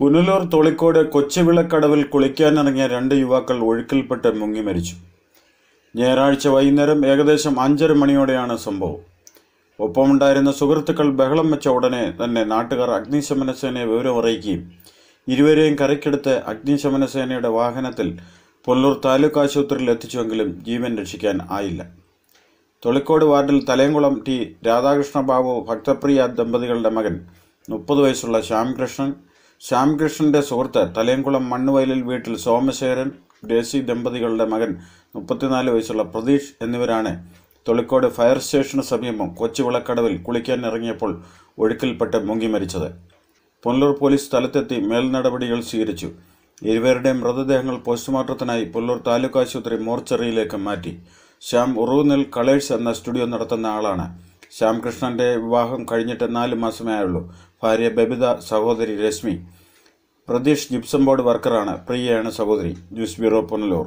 പുനലൂർ തൊളിക്കോട് കൊച്ചുവിളക്കടവിൽ കുളിക്കാനിറങ്ങിയ രണ്ട് യുവാക്കൾ ഒഴുക്കിൽപ്പെട്ട് മുങ്ങി മരിച്ചു. ഞായറാഴ്ച വൈകുന്നേരം ഏകദേശം അഞ്ചര മണിയോടെയാണ് സംഭവം. ഒപ്പമുണ്ടായിരുന്ന സുഹൃത്തുക്കൾ ബഹളം വെച്ച ഉടനെ തന്നെ നാട്ടുകാർ അഗ്നിശമന സേനയെ വിവരം അറിയിക്കുകയും ഇരുവരെയും കരയ്ക്കെടുത്ത് അഗ്നിശമന സേനയുടെ വാഹനത്തിൽ പുനലൂർ താലൂക്ക് ആശുപത്രിയിൽ എത്തിച്ചുവെങ്കിലും ജീവൻ രക്ഷിക്കാൻ ആയില്ല. തൊളിക്കോട് വാർഡിൽ തലയംകുളം ടി രാധാകൃഷ്ണ ബാബു ഭക്തപ്രിയ ദമ്പതികളുടെ മകൻ മുപ്പത് വയസ്സുള്ള ശ്യാംകൃഷ്ണൻ ശ്യാംകൃഷ്ണന്റെ സുഹൃത്ത് തലയംകുളം മണ്ണുവയലിൽ വീട്ടിൽ സോമശേഖരൻ ഗ്രേസി ദമ്പതികളുടെ മകൻ മുപ്പത്തിനാല് വയസ്സുള്ള പ്രതീഷ് എന്നിവരാണ് തൊളിക്കോട് ഫയർ സ്റ്റേഷന് സമീപം കൊച്ചുവിളക്കടവിൽ കുളിക്കാൻ ഇറങ്ങിയപ്പോൾ ഒഴുക്കിൽപ്പെട്ട് മുങ്ങി മരിച്ചത്. പുനലൂർ പോലീസ് സ്ഥലത്തെത്തി മേൽനടപടികൾ സ്വീകരിച്ചു. ഇരുവരുടെയും മൃതദേഹങ്ങൾ പോസ്റ്റ്മോർട്ടത്തിനായി പുനലൂർ താലൂക്ക് ആശുപത്രി മോർച്ചറിയിലേക്ക് മാറ്റി. ശ്യാം ഉറൂനിൽ കളേഴ്സ് എന്ന സ്റ്റുഡിയോ നടത്തുന്ന ആളാണ്. ശ്യാം കൃഷ്ണന്റെ വിവാഹം കഴിഞ്ഞിട്ട് നാല് മാസമേ ആയുള്ളൂ ഭാര്യ ബബിത സഹോദരി രശ്മി. പ്രതീഷ് ജിപ്സം ബോർഡ് വർക്കറാണ്. പ്രിയയാണ് സഹോദരി. News bureau Punalur.